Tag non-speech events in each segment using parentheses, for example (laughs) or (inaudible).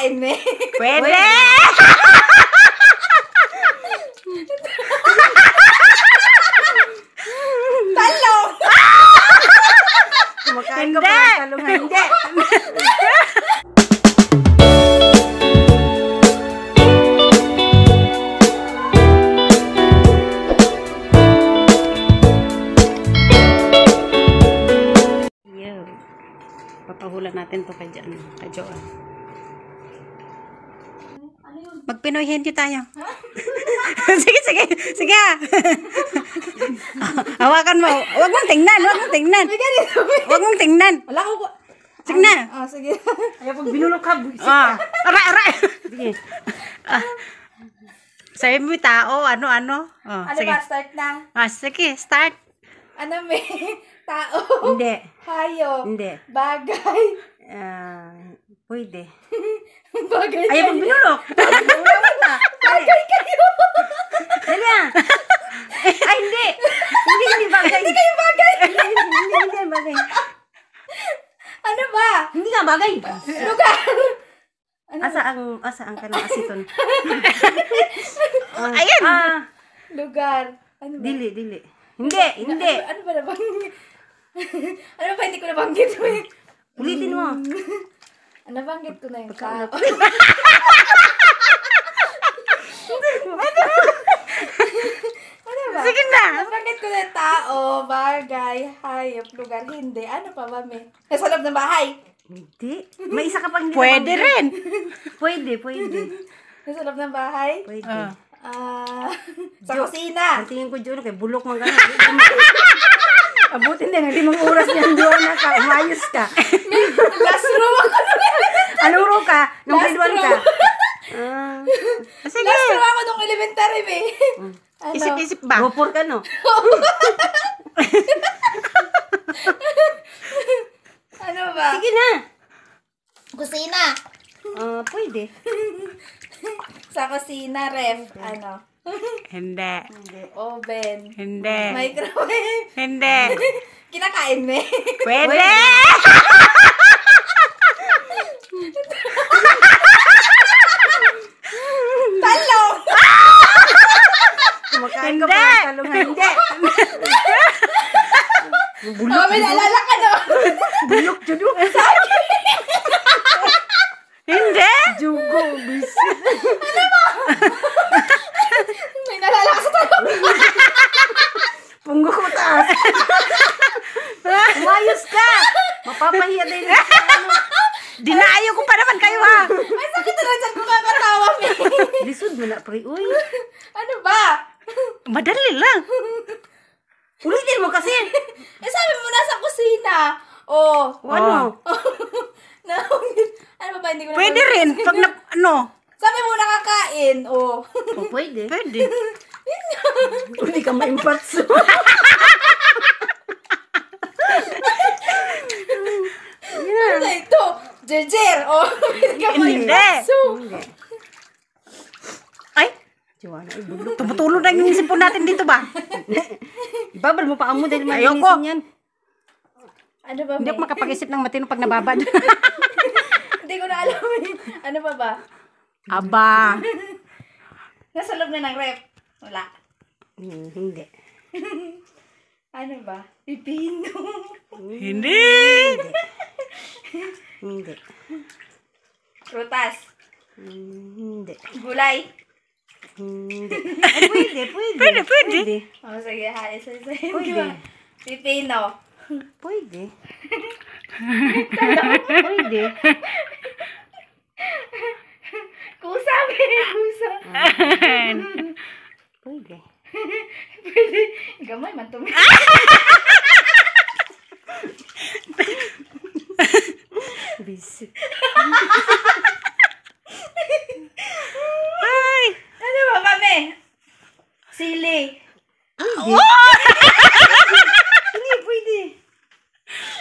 Eh. Pwede! Talong! Kumakain ka pa ng talong. Hindi! Mag-Pinoy hindi tayo. (laughs) sige, sige. Sige. ah. (laughs) Hawakan mo. Huwag mong tingnan. Huwag mong tingnan. Huwag mong tingnan. Wala ko. Sige na. Ah, sige. Ayaw pag binulok ka, buisit Ah. ka. Aray, aray. Sige. Ah. Sabi mo yung tao, ano, ano. Oh, Ano sige. ba? Start na. Ah, sige, start. Ano may (laughs) tao? Hindi. Hayop. Hindi. Bagay. Ah, pwede. (laughs) Bagay Ayaw pag binulok. Binulok ka. Bagay kayo. Dali (laughs) ah. Ay, hindi. Hindi, hindi bagay. Hindi kayo bagay. Hindi, hindi, hindi bagay. Ano ba? Hindi nga bagay. Lugar. Ano? Asa ang, asa ang kanang asiton? (laughs) Ah, Ayan. Ah, Lugar. Ano ba? dili, dili. Hindi, hindi. Ano, ano ba nabanggit? ano ba hindi ko nabanggit? Ulitin mo. Nabanggit ko na yung tao. ano ba? Sige na. Nabanggit ko na yung tao, bagay, hayop, lugar, hindi. Ano pa ba, may? Nasa loob ng bahay. Hindi. May isa ka pang hindi Pwede nabanggit. rin. Pwede, pwede. Nasa loob ng bahay. Pwede. Ah. (laughs) Sa Jo- kusina. Ang tingin ko dyan, kay bulok man gano'n. (laughs) Abutin din, hindi mong oras niyan, Joanna ka, umayos (laughs) ka. Last room ako. (laughs) Anong row ka? Nung Last grade 1 ka? row. Ah, Sige. Last room ako nung elementary, be. Ano? Isip-isip ba? gopor ka, no? (laughs) Ano ba? Sige na. Kusina. Ah, pwede. Sa kusina, ref. Ano? Hindi. Oven. Hindi. Microwave. Hindi. (laughs) Kinakain mo eh. Pwede! Talong! Kumakain ka Hindi. pa ng talong. Hindi. Oh, may naalala ka no? Bulok, judo. Hindi! Jugo, bisit. May naalala ka sa talong. Punggo ko taas. Umayos ka. Mapapahiya din. Dinayo ko pa naman kayo ha! May sakit na dyan kung kakatawa mo eh. Lisod mo na, pre. Uy. Ano ba? Madali lang. Ulitin mo kasi. Eh sabi mo nasa kusina. Oh. O, ano? (laughs) na, ano ba ba? Hindi ko na Pwede rin. Pag na, ano? Sabi mo nakakain. Oh. O, pwede. Pwede. Hindi ka maimpatso. (laughs) Ano na ito? Jejer. (laughs) Oh. Hindi ka Hindi. Ay! Joanna, ay bulok. Tumutulo na yung sipon natin dito ba? (laughs) Ibabal mo pa amo dahil Ayoko. malinisin yan. Ano ba, Hindi ako May? makapag-isip ng matino pag nababad. (laughs) Hindi ko na alam. eh. Ano ba ba? Aba. Nasa loob na ng rep. Wala. Hmm, hindi. Ano ba? Pipino. Hindi. Hindi. Prutas. Hindi. Gulay. Hindi. (laughs) Ay, pwede, pwede. Pwede, pwede. Pwede. Oh, sige, ha. Isa, isa. Pwede. Pipino. Pwede. (laughs) Pwede. Kusa, may kusa. Pwede. Pwede. Gamay man tumi. (laughs) Bisit. Ay! Ano ba, mami? Sili. Hindi, pwede.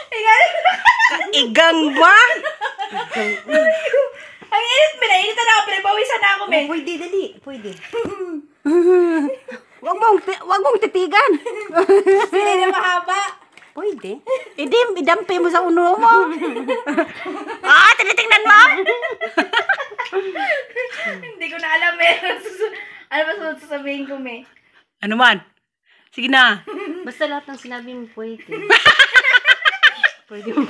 Ikaw, Igang ba? ang init, minainitan na ako, pinabawisan na ako, Oh, me. pwede, dali. Pwede. Wag mong, wag mong titigan. Sili na mahaba. Pwede. Idim, idampi mo sa uno mo. mo? Ano ba sunod sasabihin ko, me? Ano man? Sige na. (laughs) Basta lahat ng sinabi mo pwede. (laughs) pwede mo.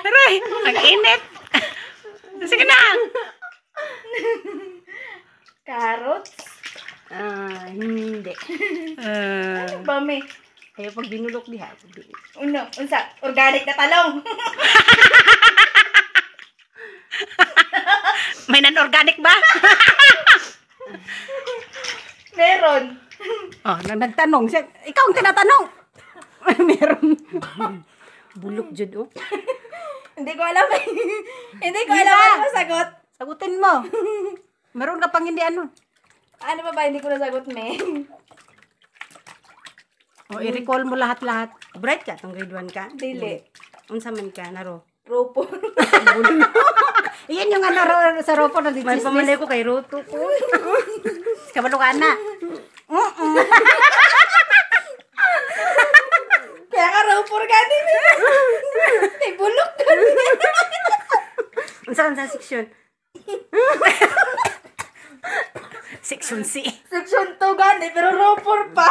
Aray, ang init. Sige na. Carrots? Ah, hindi. Uh, Ano ba, me? Kaya pag binulok diha. Uno, unsa? Organic na talong. (laughs) may non-organic ba? Meron. oh, nang nagtanong siya. Ikaw ang tinatanong. (laughs) Meron. Bulok jud oh. (laughs) Hindi ko alam. (laughs) Hindi ko alam ano masagot. Sagutin mo. Meron ka pang hindi ano. Ano ba ba? Hindi ko nasagot, me. O, Oh, i-recall mo lahat-lahat. Bright ka tong grade 1 ka? Dili. Unsa man ka naro? Ropo. Iyan yung ano ro- sa ropo na May dito. pamanay ko kay Roto ko. Kabalo ka na. Kaya ka ropo gani me. May bulok gani. Unsa unsa section? Section C. Section 2 gani, pero ropo pa.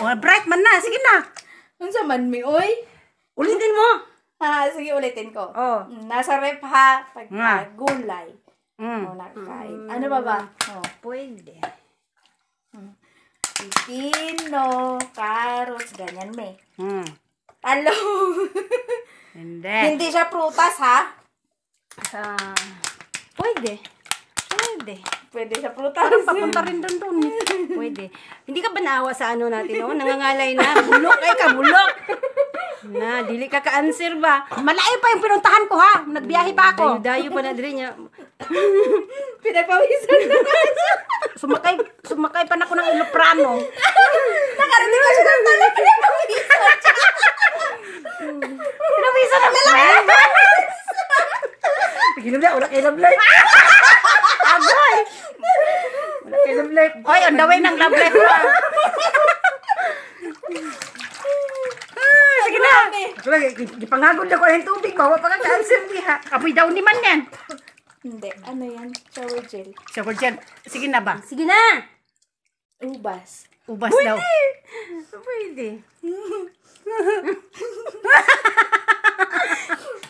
O, bright man na. Sige na. Unsa man mi, oy? Ulitin mo. Ha, sige ulitin ko. Oh. Mm, Nasa rep ha, pag Nga. ah, gulay. Mm. O, nakakain. Ano ba ba? Oh. Pwede. Pipino, carrots, ganyan me. Hmm. Talong. (laughs) Hindi. Hindi siya prutas ha. Ah, pwede. Pwede. Pwede siya prutas. Papunta rin doon doon. (laughs) Pwede. Hindi ka ba naawa sa ano natin, oh? Nangangalay na. Bulok ay ka, bulok. Na, dili ka ka-answer ba? Malayo pa yung pinuntahan ko ha. Nagbiyahe pa ako. Dayo-dayo pa na diri niya. (laughs) Pinagpawisan na. Sumakay, sumakay pa na ako ng iloprano. Nakarating ka siya ng talong. Pinagpawisan. Pinawisa na lang. Ginom na, wala kay love life. Agoy! Wala kay love life. Oy, on the way ng love life na. Wala, gipangagod ako ng tubig. Bawa pa ka ka-answer diha. Apoy daw ni man yan. Hindi. Ano yan? Shower gel. So, dyan. Sige na ba? Sige na. Ubas. Ubas daw. Pwede.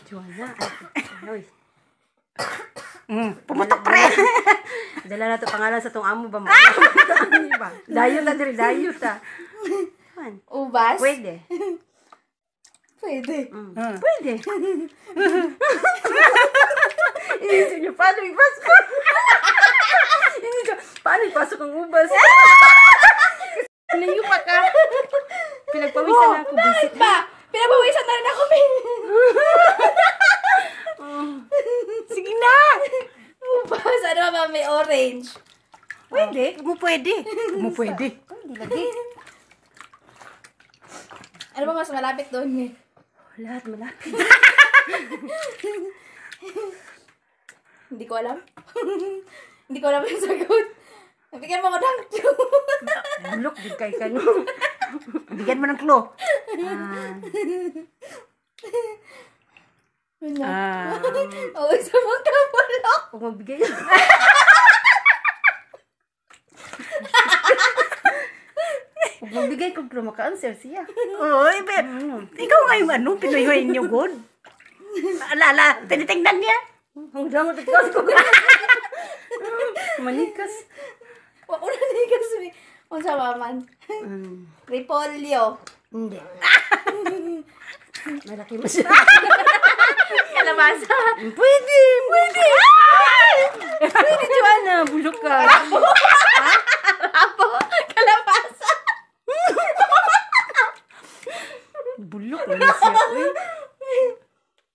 Joanna. Ay, Mm. Pumutok pre. (laughs) Dala na to pangalan sa tong amo ba mo? ba? (laughs) Dayo na diri, dayo ta. Ubas? Pwede. Pwede. Mm. Ah. Pwede. (laughs) Inisip niyo, paano ipasok? Inisip niyo, paano ipasok ang ubas? (laughs) (laughs) Layo pa ka. Pinagpawisan na ako. Bakit ba? Pinagpawisan na rin ako, Min. Sige na. Ubas. Ano ba? May orange. Pwede. Mo pwede. Mo pwede. Hindi lagi. Ano ba mas malapit doon, eh? Lahat malapit. (laughs) Hindi ko alam. (laughs) Hindi ko alam yung sagot. Bigyan mo ko ng clue. (laughs) Bulok din kay kano. Bigyan mo ng clue. Ano? Ah. Oo, sa mga kapulok. Kung magbigay. Kung magbigay ko, pero maka-answer siya. Oy, be, ikaw nga yung ano, pinuyuhin niyo good. Alala, tinitingnan niya. Ang damot at ko. Manikas. Wa ko na di kasi. Kung sa maman. Mm, Repolyo. hindi. (laughs) Malaki mo siya. (laughs) Kalabasa. Pwede, pwede. Pwede, Joanna. Bulok ka. Apo. Kalabasa. Bulok na siya. Uy.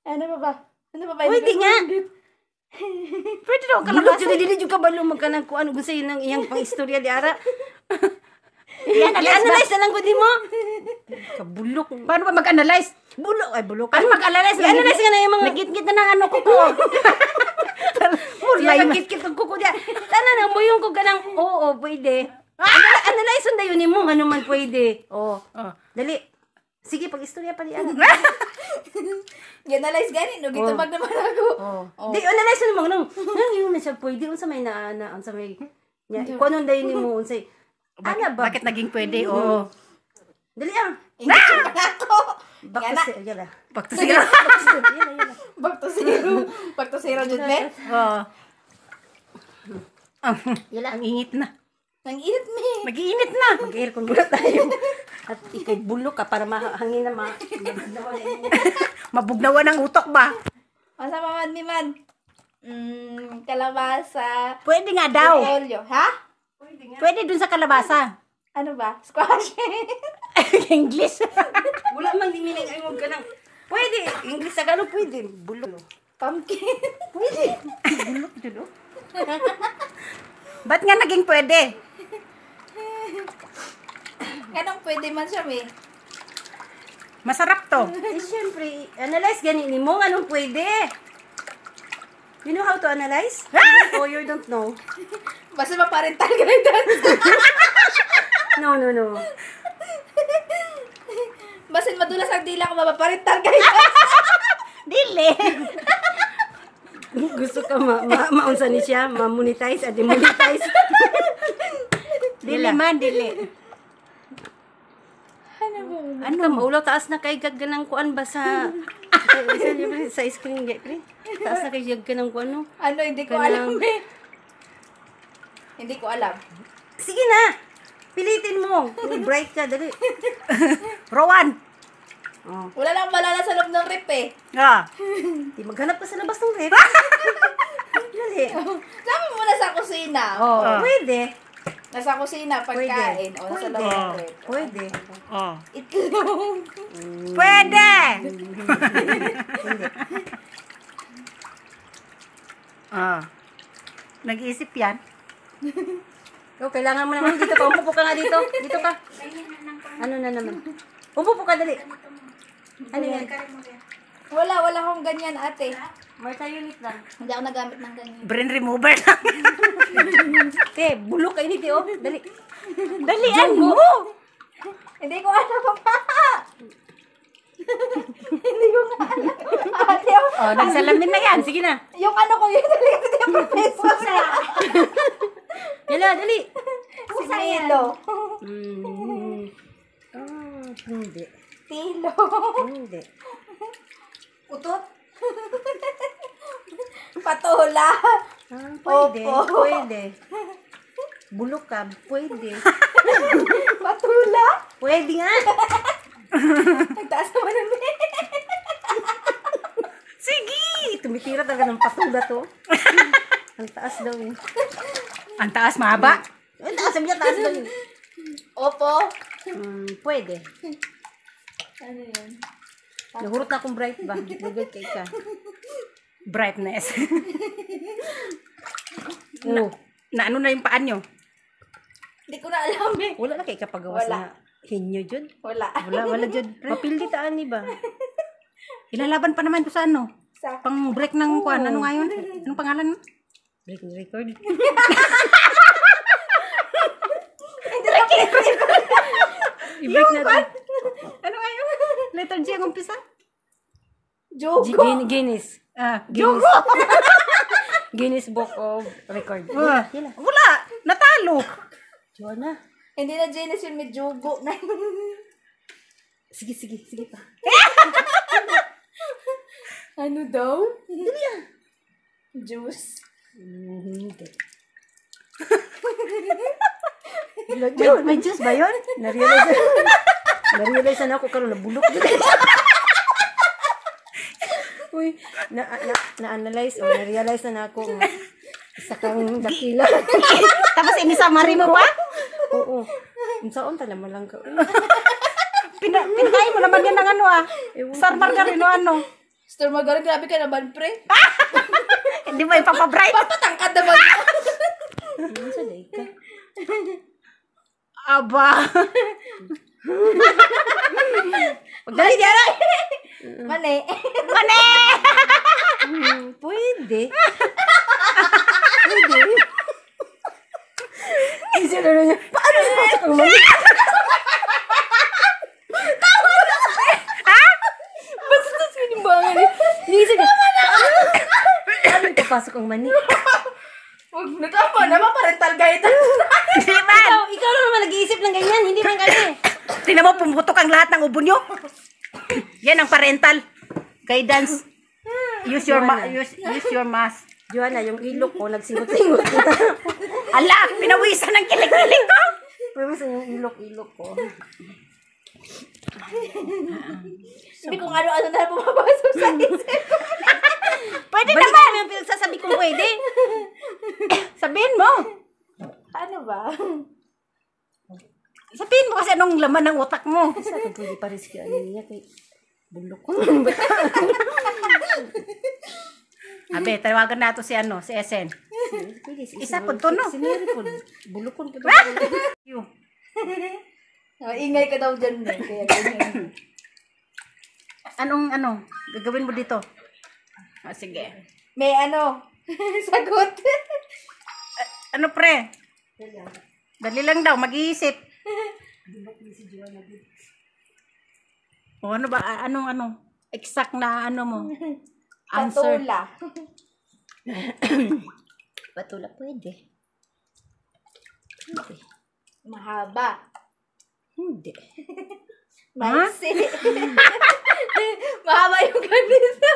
Ano ba ba? Ano ba ba? Pwede nga. Pwede daw Bulok kalabasa. dili dili jud ka balo magkanang kuan kung sa'yo nang iyang pang istorya di ara. (laughs) I-analyze ba? I-analyze na lang ko di mo. Kabulok. Paano ba mag-analyze? Bulok ay bulok. Paano mag-analyze? I-analyze nga na yung mga Nagkit-kit na ng ano ko ko. Siya nagkit-kit og kuko diya. Tana na mo yung ko ganang oo pwede. Anal- Analyze on dayon nimo ano man pwede. Oh. Oh. Dali. Sige pag istorya pa di ara. Gi-analyze gani no gitubag naman ako. Oh. Oh. Di analyze na mo nung. Nang yun na siya pwede unsa may na na unsa may nya ko nun dayon nimo unsay. Ana ba? Bakit naging pwede? Oo. Dali ah. Hindi ko ako. Back to na. zero. Yan na. Back to zero. (laughs) Na, na. Back to zero. Back to zero, Jud, be. Oo. Ang, Yala. ang ingit na. Nang init me. Mag-iinit na. Mag-aircon muna tayo. At ikay bulok ka para mahangin na ma. (laughs) Mabugnawan ang utok ba? Masa man ni man. Mm, kalabasa. Pwede nga daw. Repolyo. Ha? Pwede dun sa kalabasa. Ano ba? Squash. (laughs) English. Wala mang liminig ay mo ganang. Pwede. English sa gano'n pwede. Bulok. Pumpkin. Pwede. Bulok dito. Ba't nga naging pwede? Anong pwede man siya, me? Masarap to. (laughs) Eh, syempre, analyze gani ni mo anong pwede. You know how to analyze? (laughs) oh, you don't know. Basta maparental guidance. (laughs) No, no, no. Basta madulas ang dila ko mapaparental guidance. Dili. Gusto ka ma, ma maunsa ni siya, ma-monetize at demonetize. Dili man, dili. Ano ano maulaw taas na kay gagganang kuan ba sa (laughs) sa, sa screen get pre? Taas na kay gagganang kuan no? Ano, hindi ko Kanang- alam, eh. Hindi ko alam. Sige na. Pilitin mo. Bright ka dali. (laughs) Rowan. Oh. Wala lang malala sa loob ng rip, eh. Ah. Di maghanap ka sa labas ng rep. (laughs) dali. Sabi mo na sa kusina. Oh, Ah. pwede. Nasa kusina, pagkain. O, nasa Pwede. rip. Pwede. Oh. Itlog. (laughs) Pwede. (laughs) ah. Nag-iisip yan. Oh, kailangan mo naman dito ka. Umupo ka nga dito. Dito ka. Ano na naman? Umupo ka dali. Ano yan? Wala, wala akong ganyan, ate. Martha unit lang. Hindi ako nagamit ng ganyan. Brain remover lang. (laughs) Te, bulok ka ini, te, oh. Dali. Dalian mo. Hindi ko alam (laughs) pa. Hindi ko nga alam. Ate, ako, Oh, nagsalamin na yan. Sige na. yung ano ko yun, hindi yung professor. Yala, dali. Si Tilo. Hmm. Ah, hindi. Tilo. Hindi. Utot. (laughs) Patula. Ah, pwede. Opo. Pwede. Bulok ka. Pwede. (laughs) Patula. Pwede nga. (laughs) Nagtaas naman ng Sige. Tumitira talaga ng patula to. Ang taas daw eh. Ang taas, mahaba. Ang taas, sabi niya, taas daw yun. Opo. Hmm, pwede. Ano yun? Nahurot na akong bright ba? Nagod kay ka. Brightness. (laughs) Oh. na ano na yung paan nyo? Hindi ko na alam eh. Wala na kay kapagawas Wala. na hinyo jud. Wala. Wala, wala jud. (laughs) Mapildi taan ni ba? Ilalaban pa naman to sa ano? Sa Pang break ng kwan. Ano nga yun? Anong pangalan? Break the record. (laughs) I-break natin. Ano? Letter G ang umpisa? Jogo. Guin- Guinness. Ah, Guinness. (laughs) Guinness Book of Record. Yala. wala. Natalo. Joanna. Hindi na Janice yun, may jugo (laughs) na. Sige, sige, sige pa. (laughs) ano daw? Juice. Mm, Hindi. may, may juice ba yun? Na-realize, na-realize na ako karon nabulok. (laughs) Uy, na, na, na-analyze o na-realize na ako nga isa kang dakila. Tapos inisamari mo pa? Oo. Ang saon tala mo lang ka. Uy, Pina, pinakain mo naman yan ng ano ah. Star margarine o ano. Star Margarin, grabe ka naman, pre. (laughs) Hindi ba ipapabright? Papatangkad naman. Ano sa day ka? Aba. Mali, Jara! Mm. Mali. Mali! Hmm, (laughs) pwede. pwede. Isip na niya, paano yung pasok ang mali? Tawa na! Ha? Bastos mo yung bangan. Iniisip niya, paano yung pasok ang mani? Parental guidance. (laughs) Use your ma- use, use your mask. Joanna, yung ilok ko, nagsingot-singot. (laughs) Ala, pinawisan ng kilig-kilig ko. Pwede yung ilok-ilok ko. Hindi kung ano-ano na pumapasok sa isip. (laughs) Pwede Balik naman. naman yung pinagsasabi kong pwede. Sabihin mo. Ano ba? Sabihin mo kasi anong laman ng utak mo. Sa pwede pa rin siya. Ano niya, kay bulok ko. (laughs) Abe, tawagan nato si ano, si si- Isa si- po to, no? Si Mary po, bulok ko. (laughs) You. Oh, ingay ka daw dyan eh. Kaya ganyan. Anong ano, gagawin mo dito? Ah, sige. May ano, (laughs) sagot. Ano pre? Dali lang daw, mag-iisip. O ano ba, anong ano, exact na ano mo? (laughs) Answer. Patula. (coughs) Patula, pwede. Pwede. Mahaba. Hindi. (laughs) Maiksi. (laughs) Mahaba yung ganito.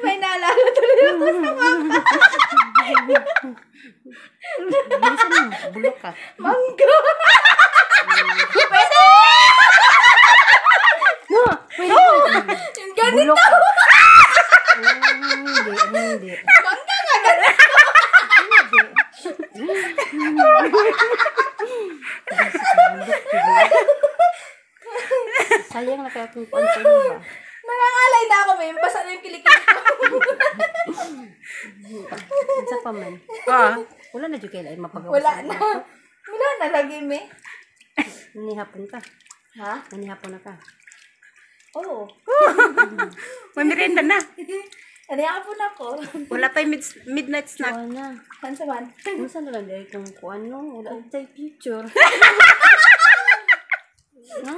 May naalala tuloy ako sa mangga. Bilisan mo, bulok ka. Mangga. Pwede! No, pwede. Yung ganito. Bulok. Mm, (laughs) Hindi, hindi. Mangga nga ganito. Sayang na kaya kung paano ba. Nangangalay na ako, may basa na yung kilikili ko. Isa pa man. Ah, Wala na dyan kailan mapagawa. Wala na. Wala na lagi, me. Nanihapon ka. Ha? Nanihapon na ka. Oo. may (laughs) merienda na. (laughs) Ano yan po na ko? Wala pa yung mid- midnight snack. Wala na. Ano sa man? Kung saan na lang dahil kung kung ano, wala tayo future. (laughs) no?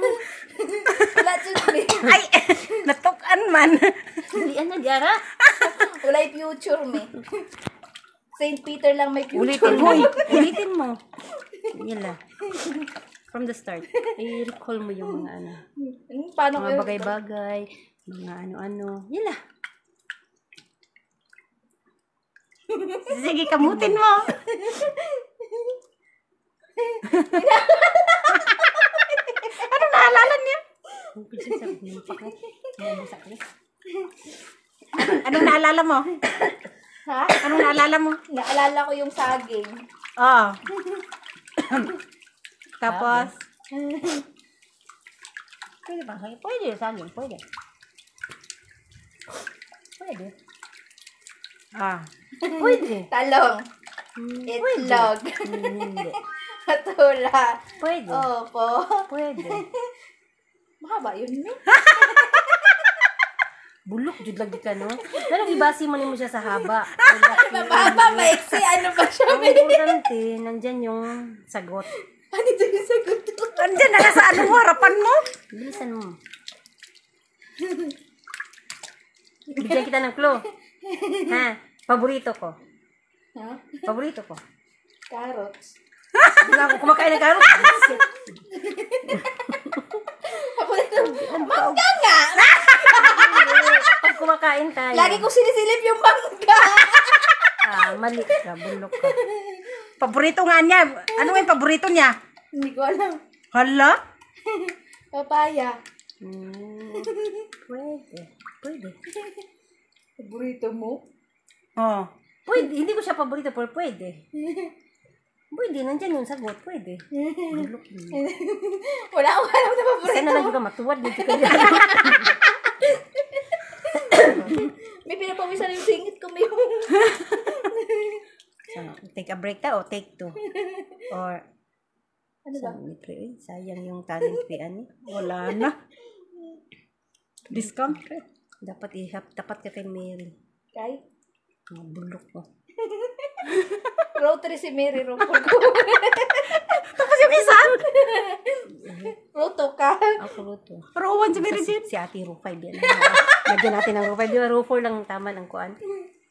Wala dyan. Ay, natukan man. Dalian na, Diara. Wala yung future, me. St. Peter lang may future. Ulitin mo. Ulitin mo. Yan lang. From the start. (laughs) I-recall mo yung mga ano. Hmm, Paano Mga bagay-bagay. Mga ano-ano. Yan lang. (laughs) Sige, kamutin mo. (laughs) ano naalala niya? Anong naalala mo? Ha? Anong naalala mo? Naalala ko yung saging. Oh. Tapos, (laughs) Pwede ba? Pwede sa akin. Pwede. Pwede. ah. Pwede. (laughs) Talong. Hmm, Itlog. (laughs) Hindi. Patula. Pwede. Opo. Pwede. Mahaba yun, me. Bulok, jud lagi ka, no? Pero ibasi mo mo siya sa haba. Mahaba, maiksi. Ano ba siya, Ang importante, nandyan yung sagot. Ano ito yung sagot ko? Andyan na sa anong harapan mo? Bilisan mo. (laughs) Bigyan kita ng clue. Ha? Paborito ko. Ha? Paborito ko. Carrots. Hindi ako kumakain ng carrot. Ako nito. Mangga nga! (laughs) Pag kumakain tayo. Lagi ko sinisilip yung mangga. Ah, mali ka. Bulok ka. (laughs) Paborito nga niya. Ano yung paborito niya? Hindi ko alam. Hala? (laughs) Papaya. Hmm, pwede. Pwede. Paborito mo? Oh. Pwede. Hindi ko siya paborito, pero pwede. (laughs) Pwede. Nandyan yung sagot. Pwede. (laughs) Wala akong alam na paborito Sana lang juga matuwad. Dito ka May pinapawisan yung singit ko. May So, take a break ta o take two? (laughs) Or, Ano ba? Sayang ni. Sayang yung talent Pre. Ani. wala na. Discount. Dapat ihap. Dapat ka kay Mary. Kay? Mga bulok mo. (laughs) Rotary si Mary Ropo ko. Tapos yung isa? Roto ka. Ako luto. Rowan si Mary Si, Jane. si Ate Rufay. Yan. Lagyan natin ng Rufay. Di ba Rufo lang tama ng kuan?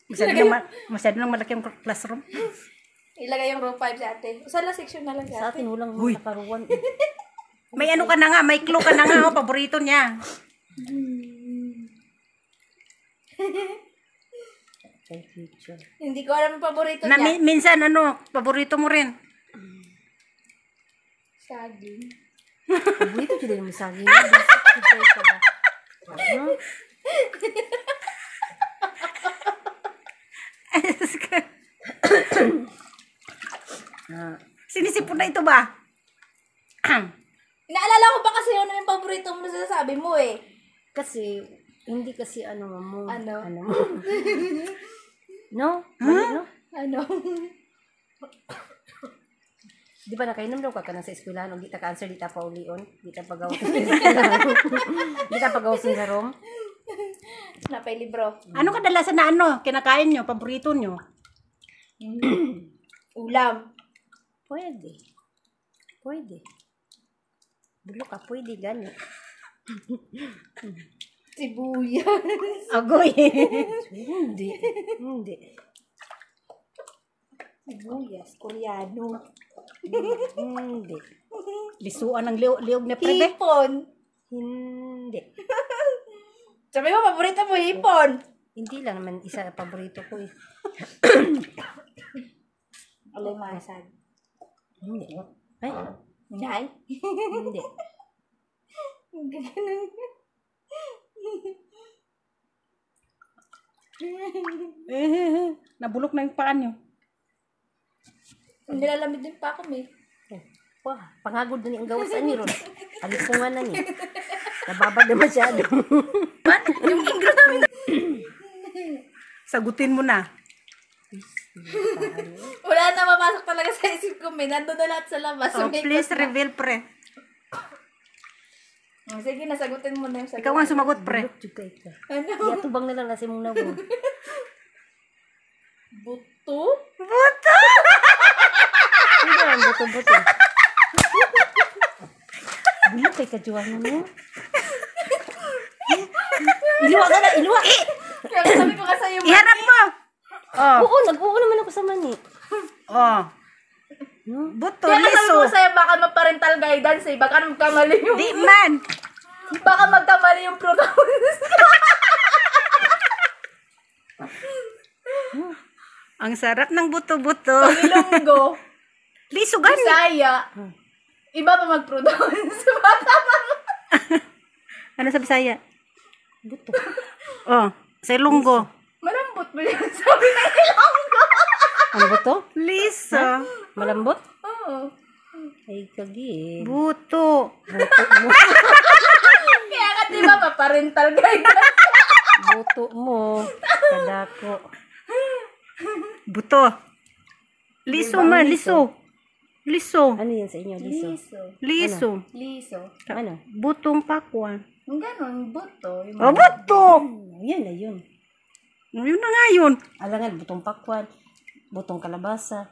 Masyado lang, ma- masyado lang malaki ang classroom. Ilagay yung row 5 sa atin. Sa last section na lang Sa sa atin. walang nakaruan. eh. (laughs) May ano ka na nga, may clue ka na nga, oh, paborito niya. Okay. Hindi ko alam yung paborito Na, niya. mi- minsan, ano, paborito mo rin. Saging. Paborito ko din yung saging. (laughs) Ano? (laughs) Ah, (coughs) Sinisipon na ito ba? (coughs) Naalala ko ba kasi ano yung paborito mo na sinasabi mo eh. kasi, hindi kasi ano mo. Ano? Ano mo. (laughs) no? Mali, no? Ano? Di ba nakainom daw ka ka na sa eskwelahan o di ta ka-answer, di ta pa ulion, di ta pagaw (laughs) di ta pagaw sa room. Napay libro. Ano kadalasan na ano, kinakain nyo, paborito nyo? (clears throat) Ulam. Pwede. Pwede. Bulo ka, pwede gani. Sibuyas. Agoy. Hindi. Hindi. Sibuyas. Koreano. Hindi. Lisuan ng liog, liog na prebe. Hipon. Hindi. Sabi mo, paborito mo hipon. Hindi lang naman isa na paborito ko eh. (coughs) Alay masag. Hindi. Ay, Nay? hindi. Eh, (laughs) nabulok na yung paan nyo. Nilalamig din pa ako eh. Wah, pangagod na ni ang gawas ani ron. Alipungan na ni. Nababad na masyado. (laughs) yung ingro namin. Sagutin mo na. Wala na mapasok talaga sa isip ko, may nandun na lahat sa labas. Oh, please na. reveal, pre. Oh, sige, nasagutin mo na yung sagot. Ikaw ang sumagot, pre. Juga ito. Ano? Yatubang na lang kasi mong nawo. (laughs) Buto? Buto! Hindi ang buto-buto. (laughs) Bulo kay kajuan mo. Iluwa ka na, iluwa. Kaya sabi ko kasi yung... Iharap mo! Oh, Oo, nag-oo naman ako sa mani. oh. Buto, Kaya sabi liso. ko sa'yo, baka ma-parental guidance eh. Baka magkamali yung... Di man. Baka magkamali yung protagonist. (laughs) Ang sarap ng buto-buto. Ilonggo, (laughs) Liso gani. Bisaya. Iba pa mag-protagonist. (laughs) Baka mag- Ano sa Bisaya? Buto. (laughs) Oh, sa Ilonggo. Malambot mo yan. (laughs) Sabi ng Ilonggo. Ano ba to? Liso. Malambot? Oo. Ay, kagi. Buto. Buto (laughs) mo. Kaya ka di ba ma-parental guidance? Buto mo. Kadako. Buto. Liso man, liso. Liso. Ano yan sa inyo, Liso? Liso. Liso. Liso. Ano? Butong pakwan. Yung ganon, buto. Yung Oh, buto! Yan na yun. Yun na nga yun. Alangan, butong pakwan, butong kalabasa,